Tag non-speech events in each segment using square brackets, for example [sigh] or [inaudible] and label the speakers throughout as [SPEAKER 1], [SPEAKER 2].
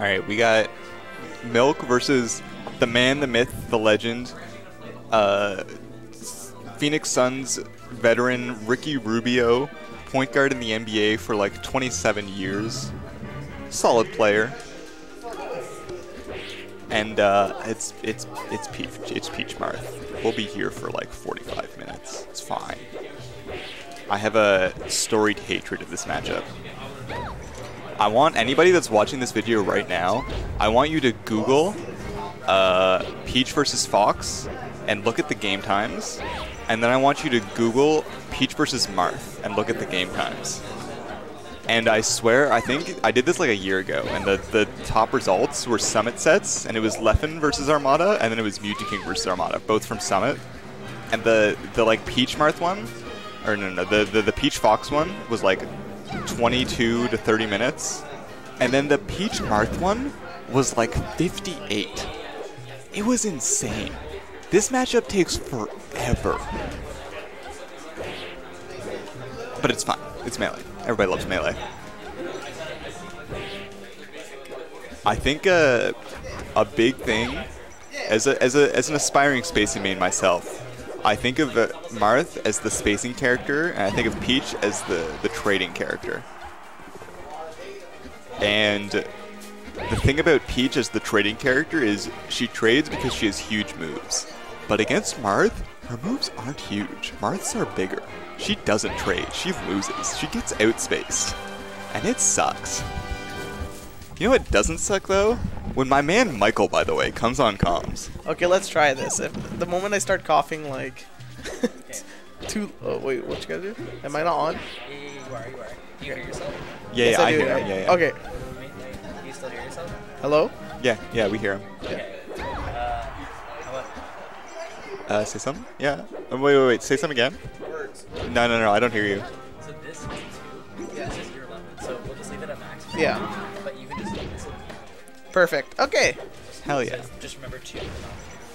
[SPEAKER 1] All right, we got Milk versus the man, the myth, the legend, uh, Phoenix Suns veteran Ricky Rubio, point guard in the NBA for like 27 years. Solid player. And uh, it's it's it's Peach it's Peach Marth. We'll be here for like 45 minutes. It's fine. I have a storied hatred of this matchup. I want anybody that's watching this video right now, I want you to Google uh, Peach versus Fox and look at the game times. And then I want you to Google Peach versus Marth and look at the game times. And I swear, I think I did this like a year ago, and the, the top results were Summit sets, and it was Leffen versus Armada, and then it was Mew2King versus Armada, both from Summit. And the, the like Peach Marth one, or no, no, the, the, the Peach Fox one was like 22 to 30 minutes. And then the Peach Marth one was like 58. It was insane. This matchup takes forever. But it's fine. It's melee. Everybody loves melee. I think uh, a big thing, as, a, as, a, as an aspiring spacey main myself, I think of uh, Marth as the spacing character, and I think of Peach as the, the trading character. And the thing about Peach as the trading character is she trades because she has huge moves. But against Marth, her moves aren't huge. Marth's are bigger. She doesn't trade. She loses. She gets outspaced. And it sucks. You know what doesn't suck though? When my man Michael, by the way, comes on comms.
[SPEAKER 2] Okay, let's try this. If the moment I start coughing, like, [laughs] two. Oh wait, what you gotta do? Am I not on?
[SPEAKER 3] You are, you are. Do you hear yourself?
[SPEAKER 1] Yeah,
[SPEAKER 2] Yes,
[SPEAKER 1] yeah, I,
[SPEAKER 2] do.
[SPEAKER 1] hear him. Yeah, yeah.
[SPEAKER 2] Okay.
[SPEAKER 3] Wait, wait. Do you still hear yourself?
[SPEAKER 2] Hello.
[SPEAKER 1] Yeah, yeah, we hear him.
[SPEAKER 3] Okay. Uh, how
[SPEAKER 1] Uh, say something? Yeah. Uh, wait, wait, wait. Say something again.
[SPEAKER 3] words?
[SPEAKER 1] No, no, no. I don't hear you.
[SPEAKER 3] So this is two. Yeah, this is your level. So we'll just leave it at max.
[SPEAKER 2] Yeah.
[SPEAKER 3] But you can just this will-
[SPEAKER 2] Perfect. Okay.
[SPEAKER 1] Hell yeah.
[SPEAKER 3] says- Just remember two.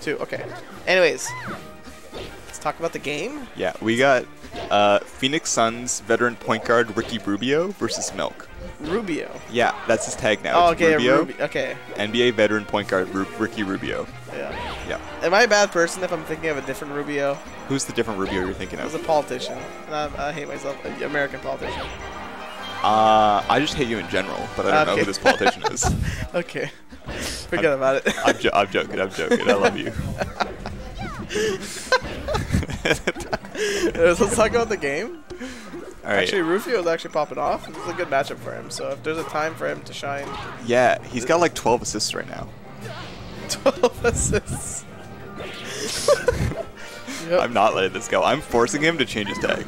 [SPEAKER 2] Two. Okay. Anyways, let's talk about the game.
[SPEAKER 1] Yeah, we got uh, Phoenix Suns veteran point guard Ricky Rubio versus Milk.
[SPEAKER 2] Rubio.
[SPEAKER 1] Yeah, that's his tag now.
[SPEAKER 2] Oh, okay.
[SPEAKER 1] Rubio,
[SPEAKER 2] Rubi- okay.
[SPEAKER 1] NBA veteran point guard Ru- Ricky Rubio.
[SPEAKER 2] Yeah.
[SPEAKER 1] Yeah.
[SPEAKER 2] Am I a bad person if I'm thinking of a different Rubio?
[SPEAKER 1] Who's the different Rubio you're thinking
[SPEAKER 2] I was a politician. And I, I hate myself. American politician.
[SPEAKER 1] Uh, I just hate you in general, but I don't know who this politician is. [laughs]
[SPEAKER 2] Okay. Forget about it.
[SPEAKER 1] I'm, jo- I'm joking. I'm joking. I love you. [laughs]
[SPEAKER 2] Let's talk about the game.
[SPEAKER 1] All right.
[SPEAKER 2] Actually, Rufio is actually popping off. This is a good matchup for him. So if there's a time for him to shine,
[SPEAKER 1] yeah, he's got like 12 assists right now.
[SPEAKER 2] 12 assists. Yep. [laughs]
[SPEAKER 1] I'm not letting this go. I'm forcing him to change his tag.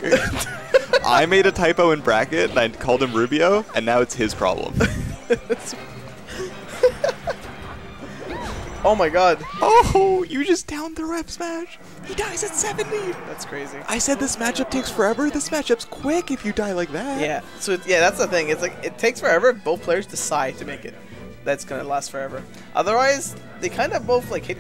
[SPEAKER 1] I made a typo in bracket and I called him Rubio, and now it's his problem.
[SPEAKER 2] oh my god.
[SPEAKER 1] Oh, you just downed the rep smash. He dies at 70.
[SPEAKER 2] That's crazy.
[SPEAKER 1] I said this matchup takes forever. This matchup's quick if you die like that.
[SPEAKER 2] Yeah. So it, yeah, that's the thing. It's like it takes forever if both players decide to make it. That's gonna last forever. Otherwise, they kind of both like hit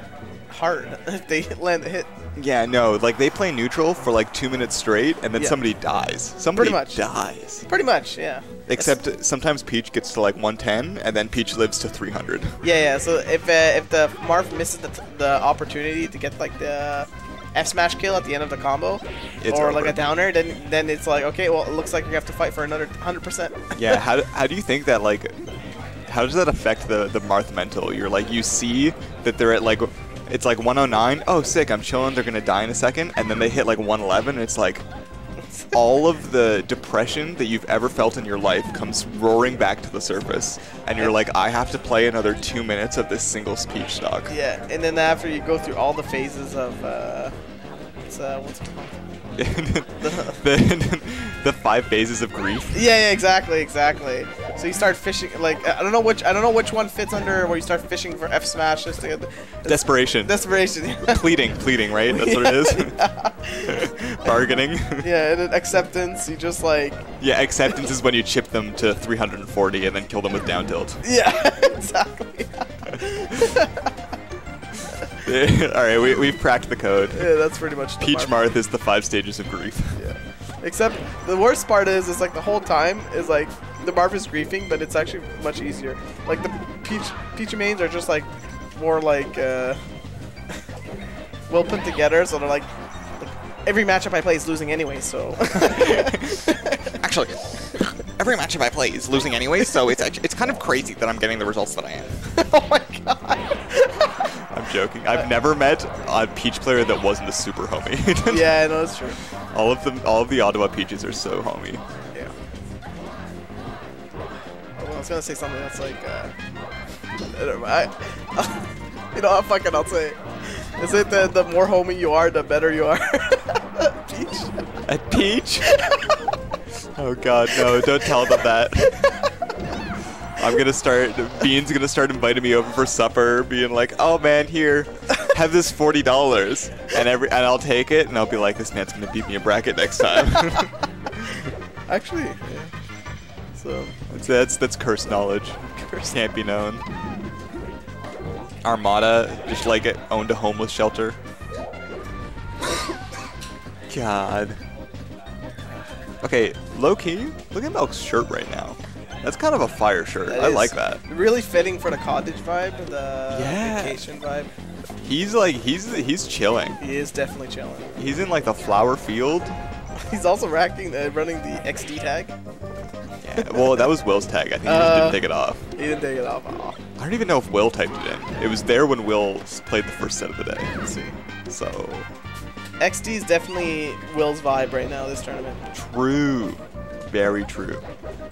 [SPEAKER 2] hard [laughs] if they land a hit.
[SPEAKER 1] Yeah, no, like they play neutral for like two minutes straight, and then
[SPEAKER 2] Yeah.
[SPEAKER 1] somebody dies. Somebody
[SPEAKER 2] much.
[SPEAKER 1] dies.
[SPEAKER 2] Pretty much, yeah.
[SPEAKER 1] Except sometimes Peach gets to like 110, and then Peach lives to 300.
[SPEAKER 2] Yeah, yeah. So if uh, if the Marth misses the, the opportunity to get like the F smash kill at the end of the combo,
[SPEAKER 1] It's
[SPEAKER 2] or like a downer, then then it's like okay, well it looks like we have to fight for another hundred percent. [laughs]
[SPEAKER 1] Yeah, how, how do you think that like how does that affect the the Marth mental? You're like you see that they're at like it's like 109. Oh, sick! I'm chilling. They're gonna die in a second, and then they hit like 111. And it's like all of the depression that you've ever felt in your life comes roaring back to the surface, and you're like, I have to play another two minutes of this single speech stock.
[SPEAKER 2] Yeah, and then after you go through all the phases of uh, it's, uh what's it called?
[SPEAKER 1] The, the five phases of grief.
[SPEAKER 2] Yeah, yeah, exactly, exactly. So you start fishing like I don't know which I don't know which one fits under where you start fishing for F smash just to get
[SPEAKER 1] Desperation.
[SPEAKER 2] desperation. [laughs]
[SPEAKER 1] pleading, pleading, right? That's what it is. [laughs] [laughs] Bargaining.
[SPEAKER 2] yeah, and then acceptance. You just like
[SPEAKER 1] Yeah, acceptance is when you chip them to 340 and then kill them with down tilt.
[SPEAKER 2] yeah, exactly. [laughs]
[SPEAKER 1] All right, we, we've cracked the code.
[SPEAKER 2] Yeah, that's pretty much
[SPEAKER 1] Peach
[SPEAKER 2] Marth.
[SPEAKER 1] Marth is the five stages of grief.
[SPEAKER 2] Yeah. Except the worst part is, is like the whole time is like the Marth is griefing, but it's actually much easier. Like the Peach Peach mains are just like more like uh, well put together, so they're like, like every matchup I play is losing anyway. So [laughs]
[SPEAKER 1] Actually, every matchup I play is losing anyway, so it's actually, it's kind of crazy that I'm getting the results that I am. [laughs]
[SPEAKER 2] oh my god.
[SPEAKER 1] I'm joking. I've never met a Peach player that wasn't a super homie. [laughs]
[SPEAKER 2] yeah, no, that's true.
[SPEAKER 1] all of them, all of the Ottawa Peaches are so homie.
[SPEAKER 2] Yeah. Oh, well, I was gonna say something that's like, uh, mind. [laughs] you know, what, fuck it, I'll say. it. Is it the the more homie you are, the better you are? [laughs] Peach.
[SPEAKER 1] A Peach? oh God, no! Don't tell them that. I'm gonna start. Bean's gonna start inviting me over for supper, being like, "Oh man, here, have this forty dollars," and every and I'll take it, and I'll be like, "This man's gonna beat me a bracket next time." [laughs]
[SPEAKER 2] Actually, yeah. So,
[SPEAKER 1] that's, that's that's cursed knowledge.
[SPEAKER 2] Cursed.
[SPEAKER 1] Can't be known. Armada just like it owned a homeless shelter. God. Okay, low key. Look at Milk's shirt right now. That's kind of a fire shirt.
[SPEAKER 2] that
[SPEAKER 1] I like that.
[SPEAKER 2] Really fitting for the cottage vibe, the
[SPEAKER 1] Yeah.
[SPEAKER 2] vacation vibe.
[SPEAKER 1] He's like he's he's chilling.
[SPEAKER 2] He is definitely chilling.
[SPEAKER 1] He's in like the flower field. [laughs]
[SPEAKER 2] He's also racking, the, running the XD tag.
[SPEAKER 1] Yeah. Well, that was Will's tag. I think he
[SPEAKER 2] Uh,
[SPEAKER 1] didn't take it off.
[SPEAKER 2] He didn't take it off. Aw.
[SPEAKER 1] I don't even know if Will typed it in. It was there when Will played the first set of the day.
[SPEAKER 2] Let's see.
[SPEAKER 1] So
[SPEAKER 2] XD is definitely Will's vibe right now this tournament.
[SPEAKER 1] true. Very true.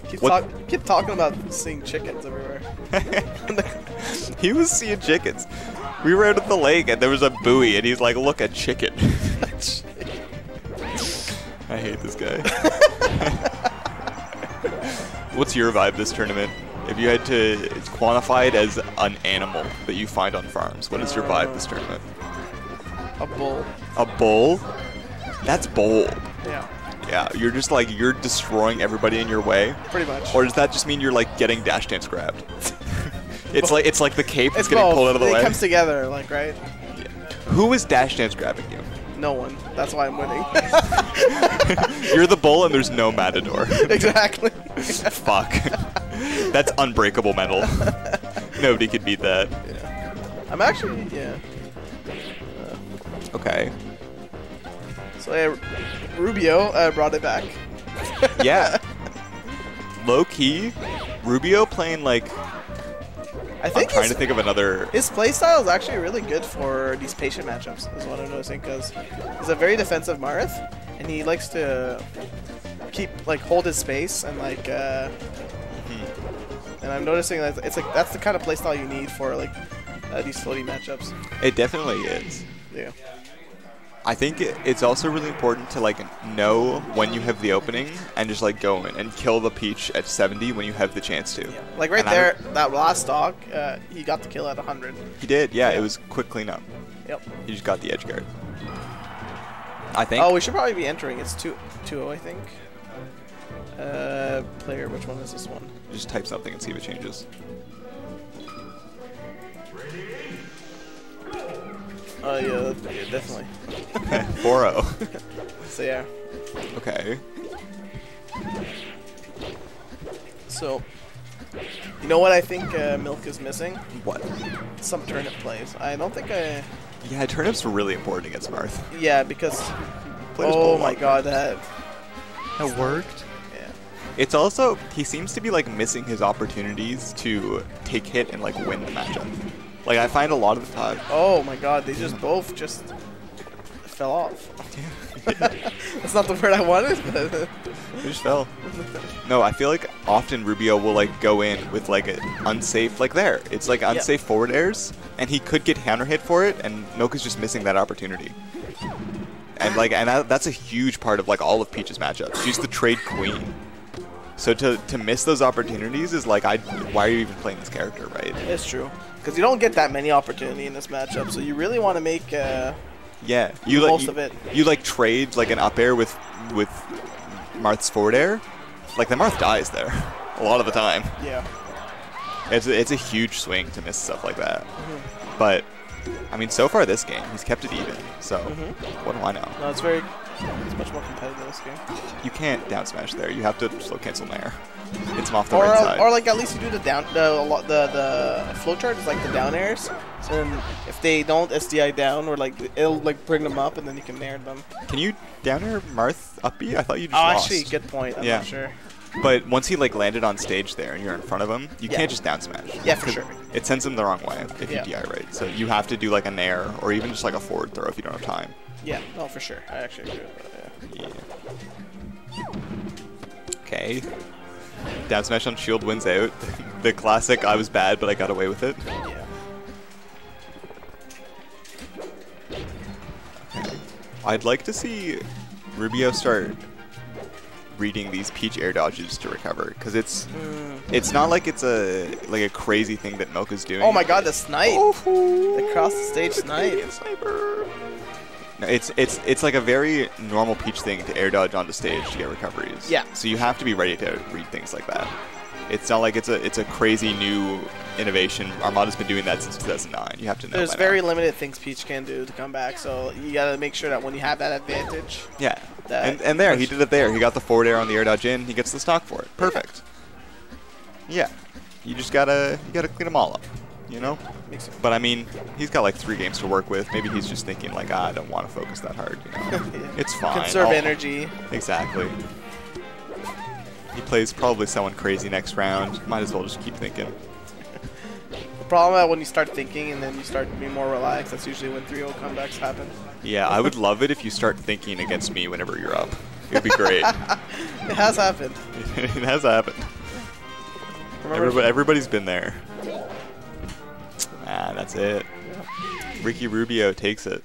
[SPEAKER 2] Keep, talk, keep talking about seeing chickens everywhere. [laughs]
[SPEAKER 1] he was seeing chickens. We were out at the lake and there was a buoy and he's like, look, a chicken. [laughs] I hate this guy. [laughs] What's your vibe this tournament? If you had to quantify it as an animal that you find on farms, what is your vibe this tournament?
[SPEAKER 2] A bull.
[SPEAKER 1] A bull? That's bold.
[SPEAKER 2] Yeah,
[SPEAKER 1] Yeah, you're just like, you're destroying everybody in your way.
[SPEAKER 2] pretty much.
[SPEAKER 1] Or does that just mean you're like getting dash dance grabbed? [laughs] it's like it's like the cape that's
[SPEAKER 2] it's
[SPEAKER 1] getting
[SPEAKER 2] both.
[SPEAKER 1] pulled out of the
[SPEAKER 2] it
[SPEAKER 1] way.
[SPEAKER 2] It comes together, like right. Yeah.
[SPEAKER 1] Who is dash dance grabbing you?
[SPEAKER 2] No one. That's why I'm winning. [laughs]
[SPEAKER 1] You're the bull and there's no matador. [laughs]
[SPEAKER 2] exactly.
[SPEAKER 1] Fuck. That's unbreakable metal. Nobody could beat that.
[SPEAKER 2] yeah. I'm actually yeah.
[SPEAKER 1] Okay.
[SPEAKER 2] So yeah, Rubio uh, brought it back.
[SPEAKER 1] Yeah. [laughs] Low key, Rubio playing like
[SPEAKER 2] I think I'm
[SPEAKER 1] trying
[SPEAKER 2] his,
[SPEAKER 1] to think of another.
[SPEAKER 2] his playstyle is actually really good for these patient matchups. Is what I'm noticing because he's a very defensive Marth, and he likes to keep like hold his space and like. Uh, and I'm noticing that it's like that's the kind of playstyle you need for like uh, these floaty matchups.
[SPEAKER 1] It definitely is.
[SPEAKER 2] Yeah.
[SPEAKER 1] I think it's also really important to like know when you have the opening and just like go in and kill the peach at 70 when you have the chance to. Yeah.
[SPEAKER 2] Like right
[SPEAKER 1] And
[SPEAKER 2] there, that last dog, uh, he got the kill at 100.
[SPEAKER 1] He did, yeah,
[SPEAKER 2] Yeah.
[SPEAKER 1] It was quick cleanup.
[SPEAKER 2] Yep.
[SPEAKER 1] He just got the edge guard. I think.
[SPEAKER 2] Oh, we should probably be entering. It's 2 2 I think. Uh, player, which one is this one?
[SPEAKER 1] Just type something and see if it changes.
[SPEAKER 2] Oh, yeah, yeah definitely. [laughs]
[SPEAKER 1] 4-0.
[SPEAKER 2] So, yeah.
[SPEAKER 1] okay.
[SPEAKER 2] So, you know what I think uh, Milk is missing?
[SPEAKER 1] What?
[SPEAKER 2] Some turnip plays. I don't think I.
[SPEAKER 1] Yeah, turnips were really important against Marth.
[SPEAKER 2] Yeah, because.
[SPEAKER 1] Played
[SPEAKER 2] oh my
[SPEAKER 1] up.
[SPEAKER 2] god, that.
[SPEAKER 1] That worked.
[SPEAKER 2] Yeah.
[SPEAKER 1] It's also he seems to be like missing his opportunities to take hit and like win the matchup. Like I find a lot of the time.
[SPEAKER 2] Oh my god, they just both just fell off. [laughs] That's not the word I wanted, but.
[SPEAKER 1] Just fell. No, I feel like often Rubio will like go in with like an unsafe like there. It's like unsafe forward airs, and he could get counter hit for it, and is just missing that opportunity. And like, and that, that's a huge part of like all of Peach's matchups. She's the trade queen. So to to miss those opportunities is like, I why are you even playing this character, right?
[SPEAKER 2] It's true. Because you don't get that many opportunity in this matchup, so you really want to make. Uh,
[SPEAKER 1] Yeah, you like
[SPEAKER 2] Most
[SPEAKER 1] you,
[SPEAKER 2] of it.
[SPEAKER 1] you like trade like an up air with with Marth's forward air. Like the Marth dies there [laughs] a lot of the time.
[SPEAKER 2] yeah.
[SPEAKER 1] It's a, it's a huge swing to miss stuff like that.
[SPEAKER 2] Mm-hmm.
[SPEAKER 1] But I mean, so far this game, he's kept it even. So
[SPEAKER 2] Mhm.
[SPEAKER 1] what do I know?
[SPEAKER 2] No, it's very, it's much more competitive this game.
[SPEAKER 1] You can't down smash there. You have to slow cancel Nair. It's off the
[SPEAKER 2] Or,
[SPEAKER 1] right
[SPEAKER 2] uh,
[SPEAKER 1] side.
[SPEAKER 2] or like at least you do the down the the the flowchart is like the down airs. So then if they don't SDI down or like it'll like bring them up and then you can nair them.
[SPEAKER 1] Can you down air Marth up B? I thought you just
[SPEAKER 2] Oh,
[SPEAKER 1] lost.
[SPEAKER 2] actually, good point. I'm
[SPEAKER 1] Yeah.
[SPEAKER 2] not sure.
[SPEAKER 1] But once he like landed on stage there and you're in front of him, you
[SPEAKER 2] Yeah.
[SPEAKER 1] can't just down smash.
[SPEAKER 2] Yeah, for sure.
[SPEAKER 1] It sends him the wrong way if
[SPEAKER 2] Yeah.
[SPEAKER 1] you DI right. So you have to do like a nair or even just like a forward throw if you don't have time.
[SPEAKER 2] Yeah, no, for sure. I actually agree with that. Yeah.
[SPEAKER 1] Yeah. Okay. Down smash on shield wins out. [laughs] the classic I was bad but I got away with it.
[SPEAKER 2] Yeah.
[SPEAKER 1] I'd like to see Rubio start reading these peach air dodges to recover because it's
[SPEAKER 2] Mm.
[SPEAKER 1] it's not like it's a like a crazy thing that Milka's doing.
[SPEAKER 2] Oh my God, the snipe!
[SPEAKER 1] Oh,
[SPEAKER 2] The cross the stage snipe.
[SPEAKER 1] No, it's it's it's like a very normal Peach thing to air dodge onto stage to get recoveries.
[SPEAKER 2] Yeah.
[SPEAKER 1] So you have to be ready to read things like that. It's not like it's a it's a crazy new innovation. Armada's been doing that since 2009. You have to know.
[SPEAKER 2] There's very
[SPEAKER 1] now.
[SPEAKER 2] limited things Peach can do to come back, so you gotta make sure that when you have that advantage,
[SPEAKER 1] yeah.
[SPEAKER 2] that
[SPEAKER 1] And and there he did it. There he got the forward air on the air dodge in. He gets the stock for it. Perfect. Yeah. You just gotta you gotta clean them all up. You know. But I mean, he's got like three games to work with. Maybe he's just thinking like, ah, I don't want to focus that hard. You know, [laughs]
[SPEAKER 2] Yeah.
[SPEAKER 1] it's fine.
[SPEAKER 2] Conserve
[SPEAKER 1] I'll-
[SPEAKER 2] energy.
[SPEAKER 1] Exactly. He plays probably someone crazy next round. Might as well just keep thinking.
[SPEAKER 2] The problem is when you start thinking and then you start being more relaxed, that's usually when 3-0 comebacks happen.
[SPEAKER 1] Yeah, I would love it if you start thinking against me whenever you're up. It'd be great. [laughs]
[SPEAKER 2] It has happened. [laughs]
[SPEAKER 1] it has happened. Everybody, everybody's been there. That's it. Ricky Rubio takes it.